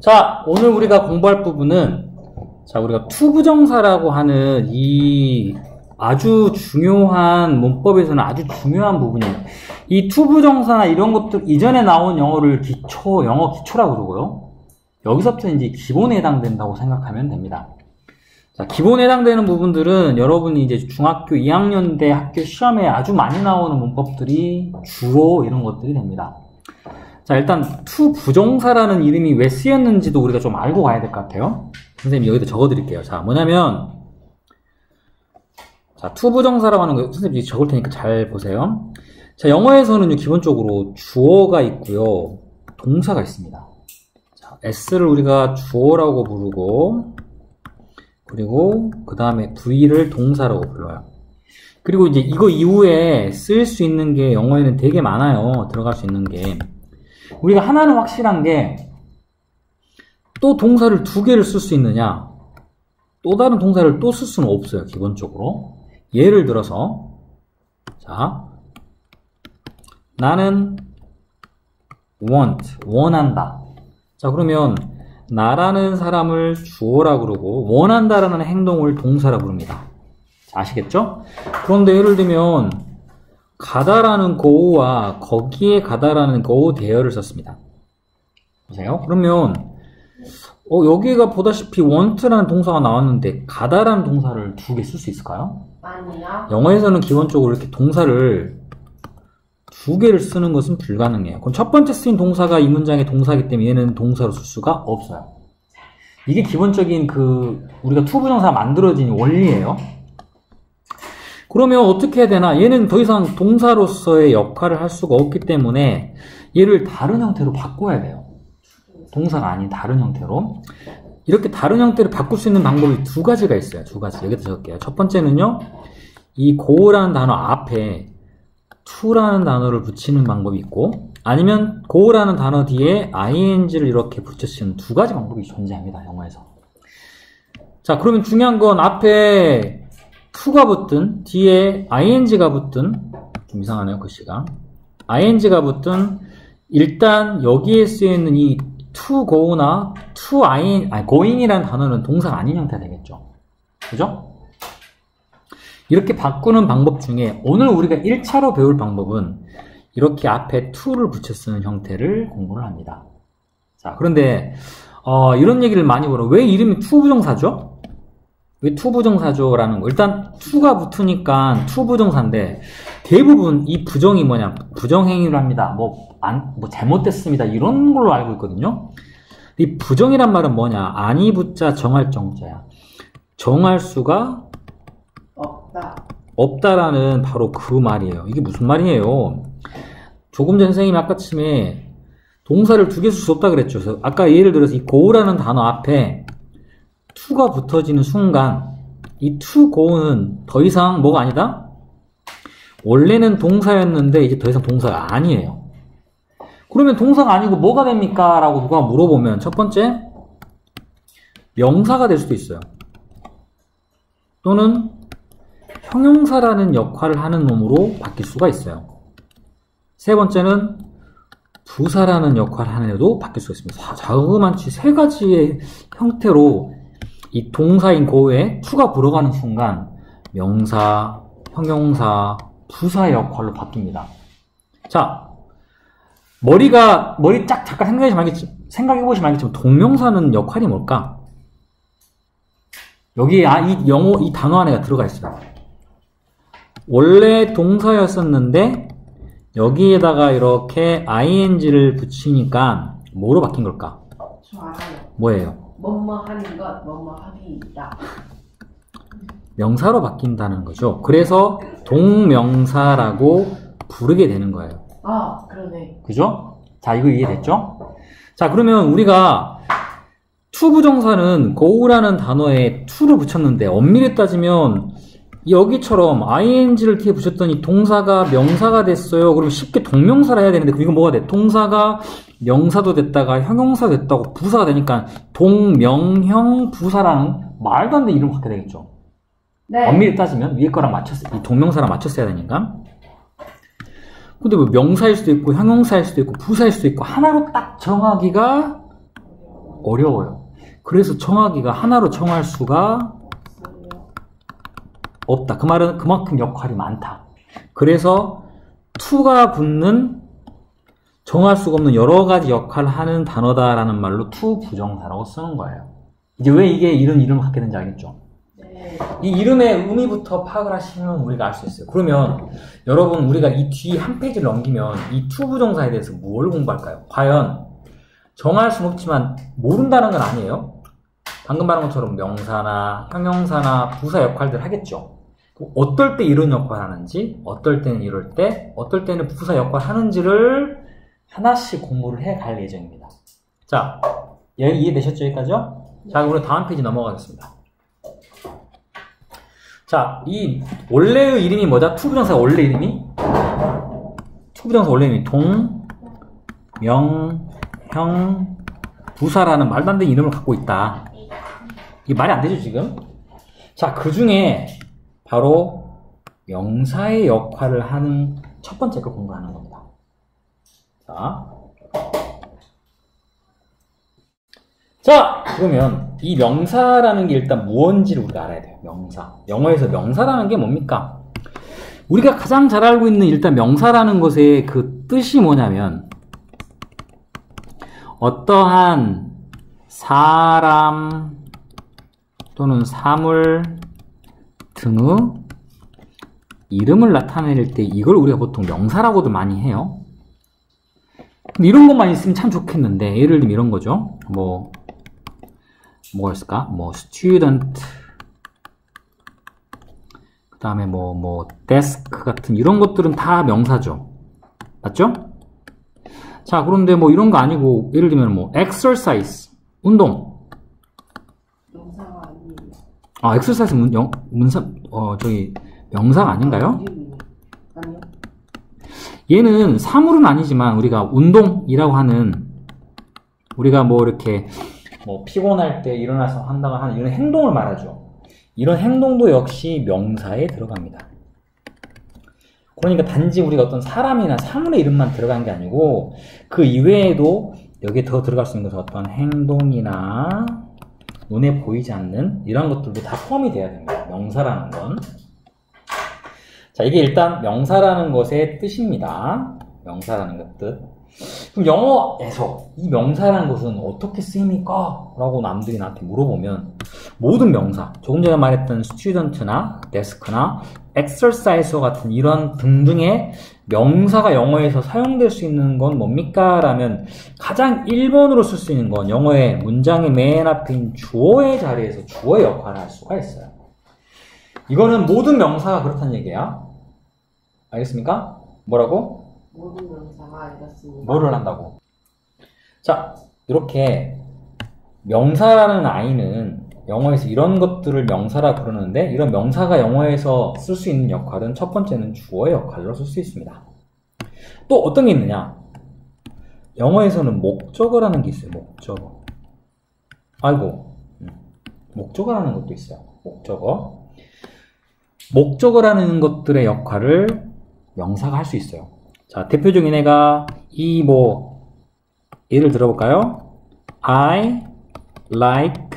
자, 오늘 우리가 공부할 부분은 자, 우리가 to부정사라고 하는 이 아주 중요한 문법에서는 아주 중요한 부분이에요. 이 to부정사나 이런 것들 이전에 나온 영어를 기초, 영어 기초라고 그러고요. 여기서부터 이제 기본에 해당된다고 생각하면 됩니다. 자, 기본에 해당되는 부분들은 여러분이 이제 중학교 2학년 때 학교 시험에 아주 많이 나오는 문법들이 주어 이런 것들이 됩니다. 자, 일단 to 부정사라는 이름이 왜 쓰였는지도 우리가 좀 알고 가야 될 것 같아요. 선생님이 여기다 적어 드릴게요. 자, 뭐냐면 자, to 부정사라고 하는 거 선생님이 적을 테니까 잘 보세요. 자, 영어에서는 기본적으로 주어가 있고요. 동사가 있습니다. 자, S를 우리가 주어라고 부르고 그리고 그 다음에 V를 동사라고 불러요. 그리고 이제 이거 이후에 쓸 수 있는 게 영어에는 되게 많아요. 들어갈 수 있는 게. 우리가 하나는 확실한 게 또 동사를 두 개를 쓸 수 있느냐? 또 다른 동사를 또 쓸 수는 없어요. 기본적으로. 예를 들어서 자 나는 want 원한다. 자 그러면 나라는 사람을 주어라 그러고 원한다라는 행동을 동사라 부릅니다. 아시겠죠? 그런데 예를 들면 가다라는 go와 거기에 가다라는 go 대열을 썼습니다. 보세요. 그러면 어, 여기가 보다시피 want라는 동사가 나왔는데 가다라는 동사를 두 개 쓸 수 있을까요? 아니요. 영어에서는 기본적으로 이렇게 동사를 두 개를 쓰는 것은 불가능해요. 그럼 첫 번째 쓰인 동사가 이 문장의 동사이기 때문에 얘는 동사로 쓸 수가 없어요. 이게 기본적인 그 우리가 to부정사 만들어진 원리예요. 그러면 어떻게 해야 되나? 얘는 더 이상 동사로서의 역할을 할 수가 없기 때문에 얘를 다른 형태로 바꿔야 돼요. 동사가 아닌 다른 형태로. 이렇게 다른 형태로 바꿀 수 있는 방법이 두 가지가 있어요. 두 가지. 여기다 적을게요. 첫 번째는요. 이 go라는 단어 앞에 to라는 단어를 붙이는 방법이 있고 아니면 go라는 단어 뒤에 ing를 이렇게 붙여쓰는 두 가지 방법이 존재합니다. 영어에서. 자, 그러면 중요한 건 앞에 to가 붙든 뒤에 ing가 붙든 좀 이상하네요. 글씨가. ing가 붙든 일단 여기에 쓰여있는 이 to go나 to in, 아니, going이라는 단어는 동사가 아닌 형태가 되겠죠. 그죠? 이렇게 바꾸는 방법 중에 오늘 우리가 1차로 배울 방법은 이렇게 앞에 to를 붙여 쓰는 형태를 공부를 합니다. 자, 그런데 어, 이런 얘기를 많이 보러 왜 이름이 to 부정사죠? 왜 to 부정사죠라는 거. 일단 to가 붙으니까 to 부정사인데 대부분 이 부정이 뭐냐? 부정행위를 합니다. 뭐, 안, 뭐 잘못됐습니다. 이런 걸로 알고 있거든요. 이 부정이란 말은 뭐냐? 아니 붙자 정할 정자야. 정할 수가 없다. 없다라는 바로 그 말이에요. 이게 무슨 말이에요? 조금 전 선생님이 아까쯤에 동사를 두 개 쓸 수 없다 그랬죠. 그래서 아까 예를 들어서 이 go라는 단어 앞에 to가 붙어지는 순간 이 to go는 더 이상 뭐가 아니다? 원래는 동사였는데 이제 더 이상 동사가 아니에요. 그러면 동사가 아니고 뭐가 됩니까? 라고 누가 물어보면 첫 번째 명사가 될 수도 있어요. 또는 형용사라는 역할을 하는 놈으로 바뀔 수가 있어요. 세 번째는 부사라는 역할을 하는 애도 바뀔 수가 있습니다. 자그만치 세 가지의 형태로 이 동사인 고에 투가 불어가는 순간 명사, 형용사, 부사의 역할로 바뀝니다. 자, 머리가 머리 쫙 잠깐 생각해 말겠지 생각해 보시면 알겠지만 동명사는 역할이 뭘까? 여기에 아, 이 영어 이 단어 안에가 들어가 있어요. 원래 동사였었는데 여기에다가 이렇게 ing를 붙이니까 뭐로 바뀐 걸까? 뭐예요? 뭐뭐 하는 것, 뭐뭐 하기이다. 명사로 바뀐다는 거죠. 그래서 동명사라고 부르게 되는 거예요. 아, 그러네. 그죠? 자, 이거 이해됐죠? 자, 그러면 우리가 to 부정사는 go라는 단어에 to를 붙였는데 엄밀히 따지면 여기처럼 ing를 뒤에 붙였더니 동사가 명사가 됐어요. 그럼 쉽게 동명사라 해야 되는데 이건 뭐가 돼? 동사가 명사도 됐다가 형용사 됐다고 부사가 되니까 동명형 부사라는 말도 안 되는 이름 갖게 되겠죠. 네. 엄밀히 따지면 위에 거랑 맞췄 이 동명사랑 맞췄어야 되니까. 근데 뭐 명사일 수도 있고 형용사일 수도 있고 부사일 수도 있고 하나로 딱 정하기가 어려워요. 그래서 청하기가 하나로 청할 수가. 없다. 그 말은 그만큼 역할이 많다. 그래서 to가 붙는 정할 수가 없는 여러 가지 역할을 하는 단어다라는 말로 to 부정사라고 쓰는 거예요. 이제 왜 이게 이런 이름을 갖게 된지 알겠죠? 네. 이 이름의 의미부터 파악을 하시면 우리가 알 수 있어요. 그러면 여러분 우리가 이 뒤 한 페이지를 넘기면 이 to 부정사에 대해서 뭘 공부할까요? 과연 정할 수는 없지만 모른다는 건 아니에요. 방금 말한 것처럼 명사나 형용사나 부사 역할들 하겠죠. 어떨 때 이런 역할 하는지, 어떨 때는 이럴 때, 어떨 때는 부사 역할 하는지를 하나씩 공부를 해 갈 예정입니다. 자, 예, 이해되셨죠? 여기까지요? 자, 우리 다음 페이지 넘어가겠습니다. 자, 이 원래의 이름이 뭐다? to부정사 원래 이름이? to부정사 원래 이름이 동, 명, 형, 부사라는 말도 안 되는 이름을 갖고 있다. 이게 말이 안 되죠, 지금? 자, 그 중에 바로 명사의 역할을 하는 첫 번째 걸 공부하는 겁니다. 자. 자, 그러면 이 명사라는 게 일단 무언지를 우리가 알아야 돼요. 명사. 영어에서 명사라는 게 뭡니까? 우리가 가장 잘 알고 있는 일단 명사라는 것의 그 뜻이 뭐냐면 어떠한 사람 또는 사물 등의 이름을 나타낼 때 이걸 우리가 보통 명사라고도 많이 해요. 이런 것만 있으면 참 좋겠는데 예를 들면 이런 거죠. 뭐 뭐가 있을까? 뭐 student 그 다음에 뭐뭐 desk 같은 이런 것들은 다 명사죠. 맞죠? 자 그런데 뭐 이런 거 아니고 예를 들면 뭐 exercise 운동. 아 exercise 문, 영, 문사 어 저기 명사가 아닌가요? 얘는 사물은 아니지만 우리가 운동이라고 하는 우리가 뭐 이렇게 뭐 피곤할 때 일어나서 한다고 하는 이런 행동을 말하죠. 이런 행동도 역시 명사에 들어갑니다. 그러니까 단지 우리가 어떤 사람이나 사물의 이름만 들어간 게 아니고 그 이외에도 여기에 더 들어갈 수 있는 것은 어떤 행동이나 눈에 보이지 않는 이런 것들도 다 포함이 돼야 됩니다. 명사라는 건. 자, 이게 일단 명사라는 것의 뜻입니다. 명사라는 것 뜻. 그럼 영어에서 이 명사라는 것은 어떻게 쓰입니까? 라고 남들이 나한테 물어보면 모든 명사, 조금 전에 말했던 student나 desk나 exercise와 같은 이런 등등의 명사가 영어에서 사용될 수 있는 건 뭡니까? 라면 가장 1번으로 쓸 수 있는 건 영어의 문장의 맨 앞인 주어의 자리에서 주어의 역할을 할 수가 있어요. 이거는 모든 명사가 그렇다는 얘기야. 알겠습니까? 뭐라고? 모든 명사가 이렇습니다. 뭐를 한다고? 자, 이렇게 명사라는 아이는 영어에서 이런 것들을 명사라 부르는데 이런 명사가 영어에서 쓸 수 있는 역할은 첫 번째는 주어의 역할로 쓸 수 있습니다. 또 어떤 게 있느냐? 영어에서는 목적어라는 게 있어요. 목적어. 아이고, 음, 목적어라는 것도 있어요. 목적어. 목적어라는 것들의 역할을 명사가 할 수 있어요. 자, 대표적인 애가 이 뭐 예를 들어볼까요? I like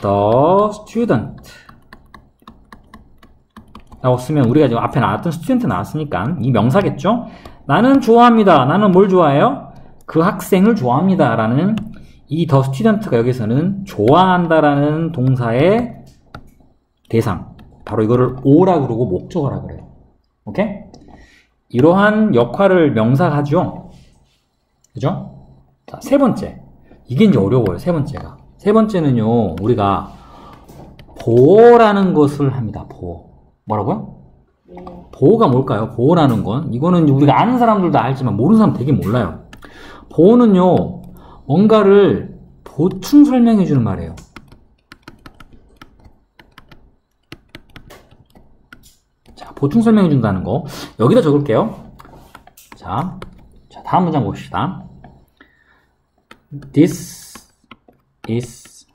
the student. 라고 쓰면 우리가 지금 앞에 나왔던 student 나왔으니까 이 명사겠죠? 나는 좋아합니다. 나는 뭘 좋아해요? 그 학생을 좋아합니다. 라는 이더 스튜던트가 여기서는 좋아한다라는 동사의 대상. 바로 이거를 오라 그러고 목적어라 그래요. 오케이? 이러한 역할을 명사가 하죠. 그죠? 자, 세 번째. 이게 이제 어려워요. 세 번째가. 세 번째는요, 우리가 보호라는 것을 합니다. 보호. 뭐라고요? 네. 보호가 뭘까요? 보호라는 건 이거는 우리가 아는 사람들도 알지만 모르는 사람 되게 몰라요. 보호는요 뭔가를 보충 설명해 주는 말이에요. 자 보충 설명해 준다는 거 여기다 적을게요. 자, 자 다음 문장 봅시다. This is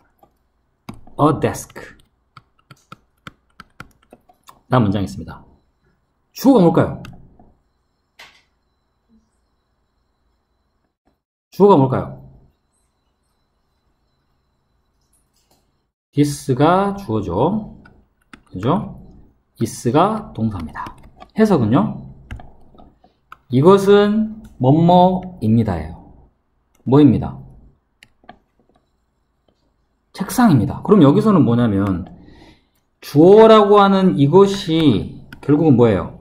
a desk. 다음 문장이 있습니다. 주어가 뭘까요? 주어가 뭘까요? this가 주어죠. 그죠? is가 동사입니다. 해석은요? 이것은 뭐뭐입니다예요. 뭐입니다? 책상입니다. 그럼 여기서는 뭐냐면 주어라고 하는 이것이 결국은 뭐예요?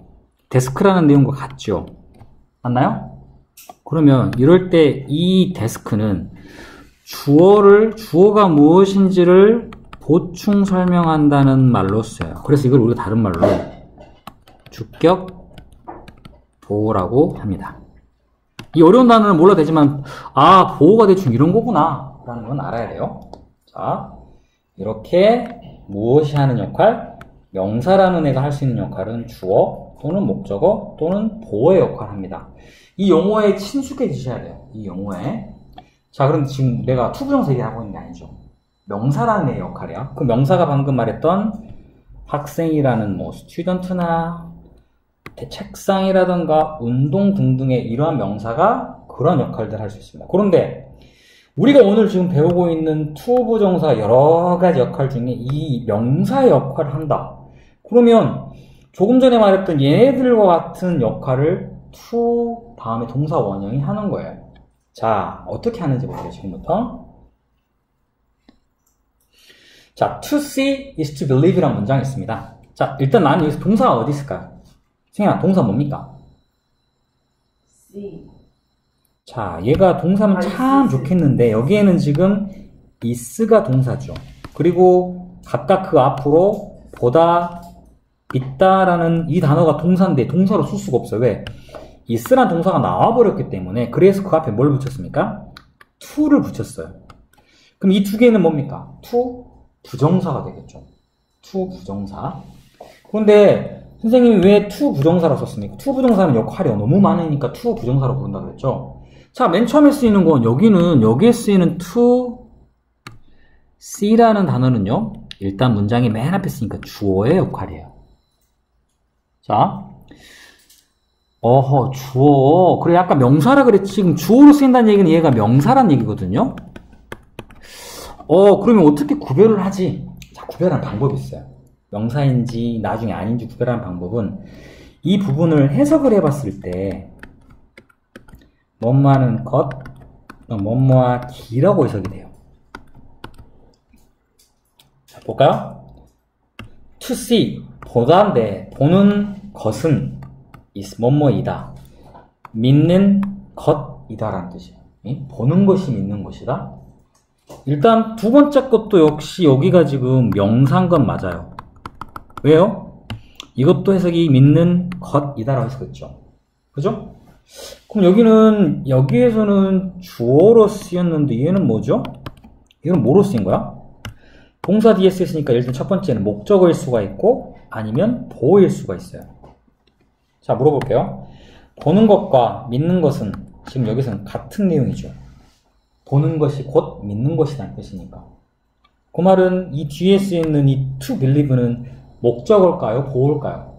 데스크라는 내용과 같죠. 맞나요? 그러면 이럴 때 이 데스크는 주어를 주어가 무엇인지를 보충 설명한다는 말로 써요. 그래서 이걸 우리가 다른 말로 주격 보어라고 합니다. 이 어려운 단어는 몰라도 되지만 아 보어가 대충 이런 거구나 라는 건 알아야 돼요. 자 이렇게 무엇이 하는 역할? 명사라는 애가 할 수 있는 역할은 주어 또는 목적어 또는 보어의 역할을 합니다. 이 용어에 친숙해지셔야 돼요. 이 용어에. 자, 그럼 지금 내가 to부정사 얘기하고 있는 게 아니죠. 명사라는 애 역할이야. 그 명사가 방금 말했던 학생이라는 뭐 student나 책상이라든가 운동 등등의 이러한 명사가 그런 역할들을 할 수 있습니다. 그런데 우리가 오늘 지금 배우고 있는 to부정사 여러 가지 역할 중에 이 명사 역할을 한다. 그러면 조금 전에 말했던 얘네들과 같은 역할을 to 다음에 동사 원형이 하는 거예요. 자, 어떻게 하는지 보세요, 지금부터. 자, to see is to believe라는 문장이 있습니다. 자, 일단 나는 여기서 동사가 어디 있을까요? 생아, 동사 뭡니까? C. 자, 얘가 동사면 아, 참. 좋겠는데, 여기에는 지금 is가 동사죠. 그리고 각각 그 앞으로 보다, 있다라는 이 단어가 동사인데, 동사로 쓸 수가 없어요. 왜? is란 동사가 나와버렸기 때문에, 그래서 그 앞에 뭘 붙였습니까? to를 붙였어요. 그럼 이 두 개는 뭡니까? to 부정사가 되겠죠. to 부정사. 그런데 선생님이 왜 to 부정사라 썼습니까? to 부정사는 역할이 너무 많으니까 to 부정사로 부른다 그랬죠. 자, 맨 처음에 쓰이는 건 여기는 여기에 쓰이는 to see라는 단어는요. 일단 문장이 맨 앞에 쓰니까 주어의 역할이에요. 자, 어허, 주어. 그래, 아까 명사라 그랬지. 지금 주어로 쓰인다는 얘기는 얘가 명사란 얘기거든요. 어, 그러면 어떻게 구별을 하지? 자, 구별하는 방법이 있어요. 명사인지 나중에 아닌지 구별하는 방법은 이 부분을 해석을 해봤을 때 뭐뭐하는 것, 뭐뭐하기라고 해석이 돼요. 자, 볼까요? to see, 보다인데 보는 것은 is 뭐뭐이다. 믿는 것이다라는 뜻이에요. 이? 보는 것이 믿는 것이다. 일단 두 번째 것도 역시 여기가 지금 명사인 건 맞아요. 왜요? 이것도 해석이 믿는 것이다라고 해석했죠. 그죠? 그럼 여기는 여기에서는 주어로 쓰였는데 얘는 뭐죠? 이건 뭐로 쓰인 거야? 동사 뒤에 쓰였으니까 일단 첫 번째는 목적어일 수가 있고 아니면 보호일 수가 있어요. 자 물어볼게요. 보는 것과 믿는 것은 지금 여기서는 같은 내용이죠. 보는 것이 곧 믿는 것이라는 뜻이니까. 그 말은 이 뒤에 쓰이는 이 to believe는 목적어일까요? 보호일까요?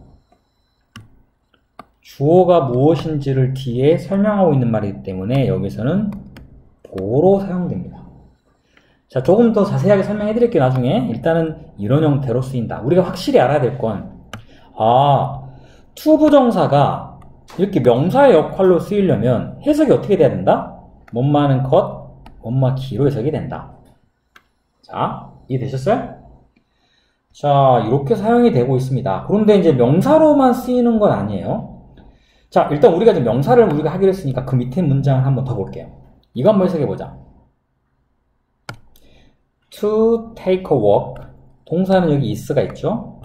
주어가 무엇인지를 뒤에 설명하고 있는 말이기 때문에 여기서는 보호로 사용됩니다. 자, 조금 더 자세하게 설명해 드릴게요, 나중에. 일단은 이런 형태로 쓰인다. 우리가 확실히 알아야 될 건, 아, to 부정사가 이렇게 명사의 역할로 쓰이려면 해석이 어떻게 돼야 된다? 뭐뭐하는 것, 뭐뭐기로 해석이 된다. 자, 이해되셨어요? 자, 이렇게 사용이 되고 있습니다. 그런데 이제 명사로만 쓰이는 건 아니에요. 자, 일단 우리가 이제 명사를 우리가 하기로 했으니까 그 밑에 문장을 한번 더 볼게요. 이거 한번 해석해 보자. to take a walk. 동사는 여기 is가 있죠?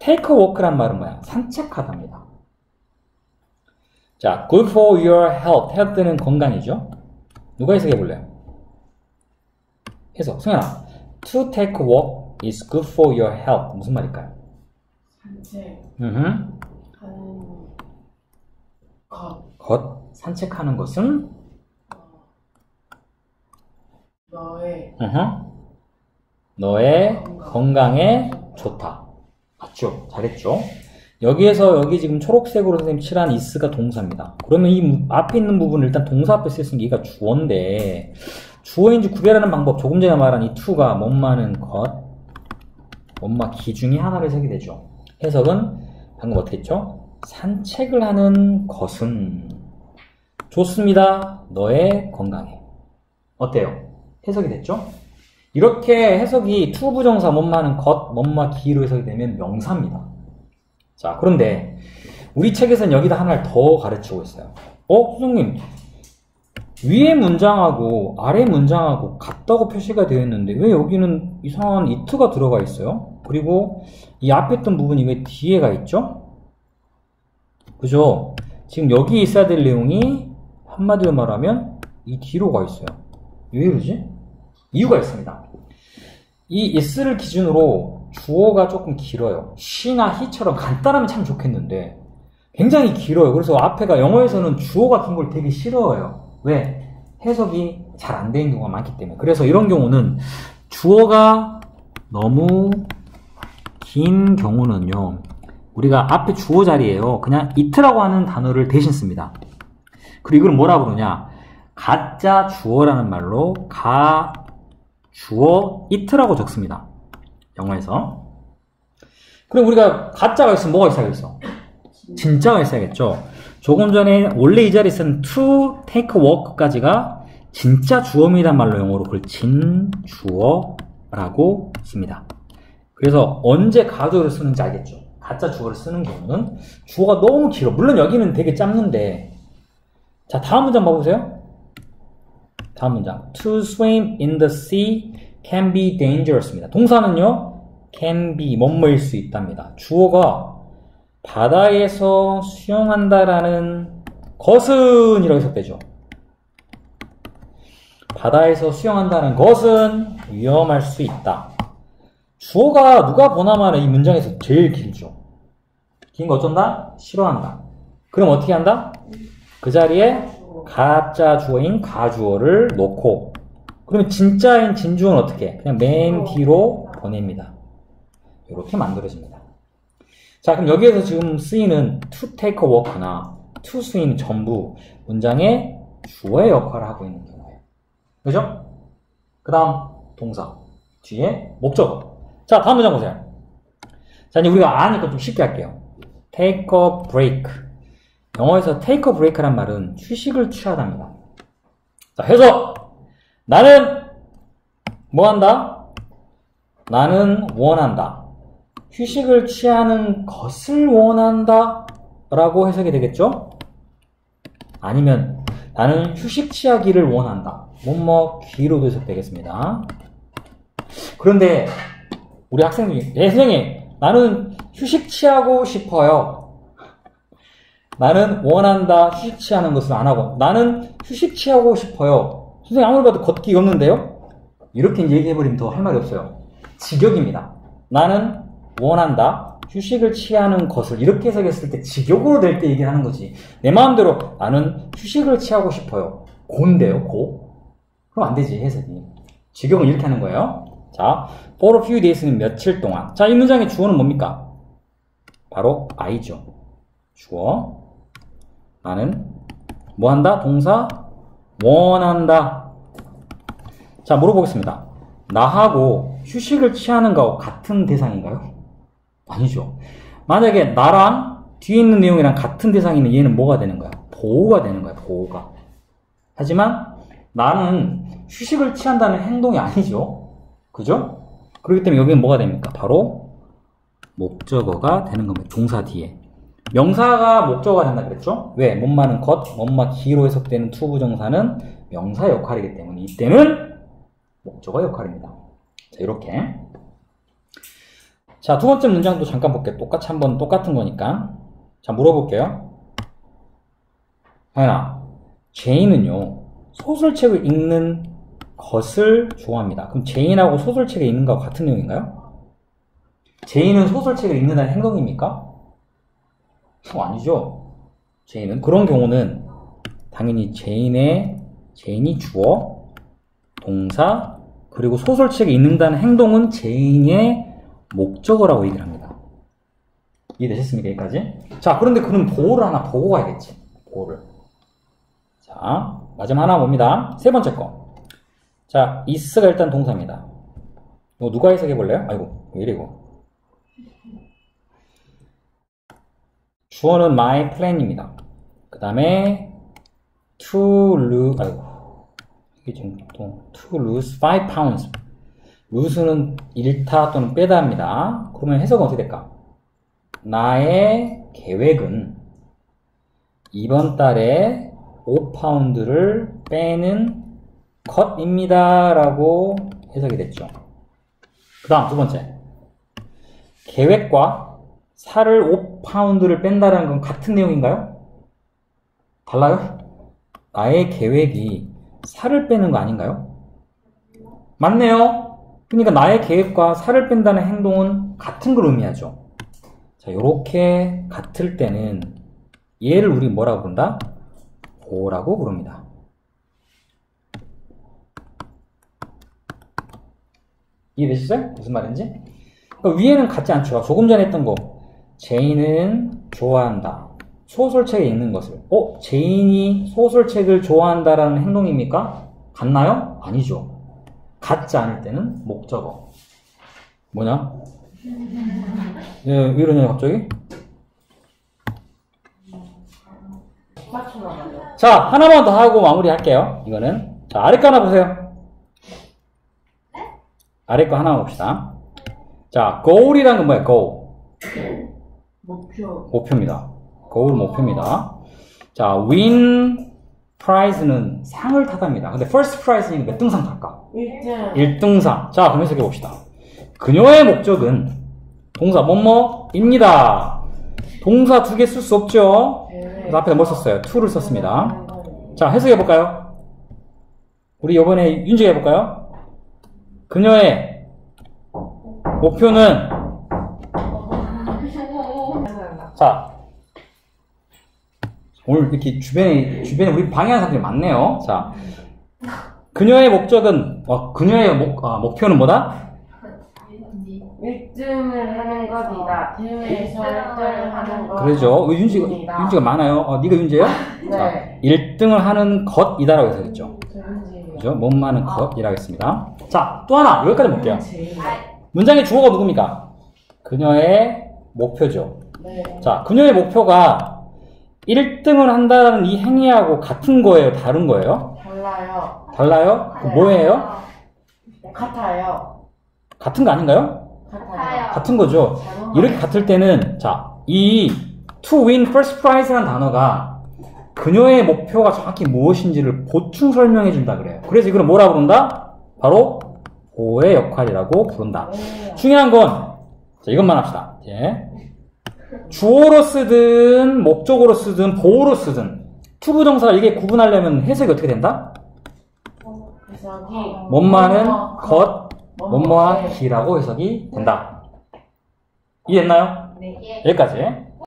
take a walk란 말은 뭐야? 산책하다입니다. 자, good for your health. health는 건강이죠? 누가 해석해 볼래요? 해석. 승현아, to take a walk is good for your health. 무슨 말일까요? 산책 음 것, 산책하는 것은 어, 너의 음흠. 너의 건강 에 좋다. 맞죠? 잘했죠? 여기에서 여기 지금 초록색으로 선생님 칠한 is가 동사입니다. 그러면 이 무- 앞에 있는 부분을 일단 동사 앞에 쓰였으니까 얘가 주어인데 주어인지 구별하는 방법 조금 전에 말한 이 to가 뭐뭐하는 것 뭐뭐 기 중에 하나로 해석이 되죠. 해석은 방금 어떻게 했죠? 산책을 하는 것은 좋습니다. 너의 건강에. 어때요? 해석이 됐죠? 이렇게 해석이 to 부정사 뭐뭐하는 것, 뭐뭐 기로 해석이 되면 명사입니다. 자, 그런데 우리 책에서는 여기다 하나를 더 가르치고 있어요. 어, 선생님, 위에 문장하고 아래 문장하고 같다고 표시가 되어 있는데 왜 여기는 이상한 it이 들어가 있어요? 그리고 이 앞에 있던 부분이 왜 뒤에가 있죠? 그죠? 지금 여기 있어야 될 내용이 한마디로 말하면 이 뒤로 가 있어요. 왜 그러지? 이유가 있습니다. 이 is를 기준으로 주어가 조금 길어요. she나 he처럼 간단하면 참 좋겠는데 굉장히 길어요. 그래서 앞에가 영어에서는 주어 같은 걸 되게 싫어해요. 왜? 해석이 잘 안 되는 경우가 많기 때문에. 그래서 이런 경우는 주어가 너무 긴 경우는요. 우리가 앞에 주어 자리에요. 그냥 it라고 하는 단어를 대신 씁니다. 그리고 이걸 뭐라 부르냐? 가짜 주어라는 말로 가 주어 it라고 적습니다. 영어에서. 그럼 우리가 가짜가 있으면 뭐가 있어야겠어? 진짜가 있어야겠죠. 조금 전에 원래 이 자리에 쓴 to take a walk까지가 진짜 주어입니다 말로 영어로 그걸 진주어라고 씁니다. 그래서 언제 가주어를 쓰는지 알겠죠. 가짜 주어를 쓰는 경우는 주어가 너무 길어. 물론 여기는 되게 짧는데 자 다음 문장 봐보세요. 다음 문장 To swim in the sea can be dangerous입니다. 동사는요 can be 뭐뭐일 수 있답니다. 주어가 바다에서 수영한다라는 것은 이라고 해석되죠. 바다에서 수영한다는 것은 위험할 수 있다. 주어가 누가 보나마나 이 문장에서 제일 길죠. 긴거 어쩐다? 싫어한다. 그럼 어떻게 한다? 그 자리에 가짜 주어인 가주어를 놓고 그러면 진짜인 진주어는 어떻게? 그냥 맨 뒤로 보냅니다. 이렇게 만들어집니다. 자, 그럼 여기에서 지금 쓰이는 to take a walk나 to swim 전부 문장의 주어의 역할을 하고 있는 경우예요. 그죠? 그 다음 동사 뒤에 목적어. 자, 다음 문장 보세요. 자, 이제 우리가 아니까 좀 쉽게 할게요. Take a break. 영어에서 take a break란 말은 휴식을 취하답니다. 자, 해석! 나는 뭐 한다? 나는 원한다. 휴식을 취하는 것을 원한다. 라고 해석이 되겠죠? 아니면 나는 휴식 취하기를 원한다. 뭐뭐 귀로도 해석되겠습니다. 그런데 우리 학생들이 예, 선생님 나는 휴식 취하고 싶어요. 나는 원한다 휴식 취하는 것을 안 하고 나는 휴식 취하고 싶어요. 선생님 아무리 봐도 걷기 없는데요? 이렇게 얘기해버리면 더 할 말이 없어요. 직역입니다. 나는 원한다 휴식을 취하는 것을 이렇게 해석했을 때 직역으로 될 때 얘기하는 거지. 내 마음대로 나는 휴식을 취하고 싶어요. 고인데요, 고. 그럼 안 되지, 해석이. 직역은 이렇게 하는 거예요. 자, for a few days는 며칠 동안. 자, 이 문장의 주어는 뭡니까? 바로 I죠. 주어. 나는 뭐 한다? 동사 원한다. 자, 물어보겠습니다. 나하고 휴식을 취하는 거하고 같은 대상인가요? 아니죠. 만약에 나랑 뒤에 있는 내용이랑 같은 대상이면 얘는 뭐가 되는 거야? 보호가 되는 거야, 보호가. 하지만 나는 휴식을 취한다는 행동이 아니죠. 그죠? 그렇기 때문에 여기는 뭐가 됩니까? 바로 목적어가 되는 겁니다. 동사 뒤에. 명사가 목적어가 된다 그랬죠? 왜? 못마는 것, 못마 기로 해석되는 투부 정사는 명사 역할이기 때문에 이때는 목적어 역할입니다. 자, 이렇게. 자, 두 번째 문장도 잠깐 볼게요. 똑같이 한번 똑같은 거니까. 자, 물어볼게요. 하연아, 제인은요, 소설책을 읽는 것을 좋아합니다. 그럼 제인하고 소설책을 읽는 거와 같은 내용인가요? 제인은 소설책을 읽는다는 행동입니까? 어, 아니죠. 제인은 그런 경우는 당연히 제인의 제인이 주어, 동사, 그리고 소설책에 읽는다는 행동은 제인의 목적어라고 얘기를 합니다. 이해되셨습니까? 여기까지? 자, 그런데 그는 보어를 하나 보고 가야겠지. 보어를. 자, 마지막 하나 봅니다. 세 번째 거. 자, is가 일단 동사입니다. 이거 누가 해석해 볼래요? 아이고, 왜 이래고. 주어는 my plan입니다. 그 다음에 to lose, 아이고, 이게 지금 또 to lose 5 pounds. lose는 잃다 또는 빼다 합니다. 그러면 해석은 어떻게 될까? 나의 계획은 이번 달에 5파운드를 빼는 컷입니다. 라고 해석이 됐죠. 그 다음 두 번째. 계획과 살을 5파운드를 뺀다는 건 같은 내용인가요? 달라요? 나의 계획이 살을 빼는 거 아닌가요? 맞네요. 그러니까 나의 계획과 살을 뺀다는 행동은 같은 걸 의미하죠. 자, 요렇게 같을 때는 얘를 우리 뭐라고 부른다? O라고 부릅니다. 이해되셨어요? 무슨 말인지? 그러니까 위에는 같지 않죠. 조금 전에 했던 거. 제인은 좋아한다. 소설책에 읽는 것을. 어? 제인이 소설책을 좋아한다라는 행동입니까? 같나요? 아니죠. 같지 않을 때는 목적어. 뭐냐? 예, 왜 이러냐, 갑자기? 자, 하나만 더 하고 마무리 할게요. 이거는. 자, 아래 거 하나 보세요. 아래 거 하나 봅시다. 자, goal이라는 건 뭐예요? goal. 목표. 목표입니다. goal 목표입니다. 자, win prize는 상을 타답니다. 근데 first prize는 몇 등상 탈까? 1등. 1등상. 자, 그럼 해석해 봅시다. 그녀의 목적은 동사 뭐뭐입니다. 동사 두 개 쓸 수 없죠? 그 앞에 뭘 썼어요? to를 썼습니다. 자, 해석해 볼까요? 우리 이번에 윤지 해볼까요? 그녀의 목표는 자 오늘 이렇게 주변에 주변에 우리 방해하는 사람들이 많네요. 자 그녀의 목적은 어, 그녀의 목, 아, 목표는 뭐다? 1등을 하는 것이다. 대회에서 1등을 하는 것. 그러죠. 어, 윤지가 윤지가 많아요. 어, 네가? 자, 네. 1등을 하는 것이다라고 해석했죠. 저은지. 그죠? 몸만은 것이라고 했습니다. 자, 또 하나 여기까지 볼게요. 문장의 주어가 누굽니까? 그녀의 목표죠. 네. 자, 그녀의 목표가 1등을 한다는 이 행위하고 같은 거예요? 다른 거예요? 달라요. 달라요? 그 뭐예요? 같아요. 같은 거 아닌가요? 같아요. 같은 거죠. 이렇게 같을 때는, 자, 이 to win first prize라는 단어가 그녀의 목표가 정확히 무엇인지를 보충 설명해 준다 그래요. 그래서 이걸 뭐라 부른다? 바로 보의 역할이라고 부른다. 네. 중요한 건, 자, 이것만 합시다. 예. 주어로 쓰든, 목적으로 쓰든, 보어로 쓰든, 투부 정사 이게 구분하려면 해석이 어떻게 된다? 뭔마는 것, 네. 기라고 해석이 된다. 이해했나요? 네. 여기까지.